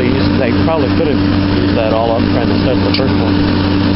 Probably used, they probably could have used that all up trying to set the first one.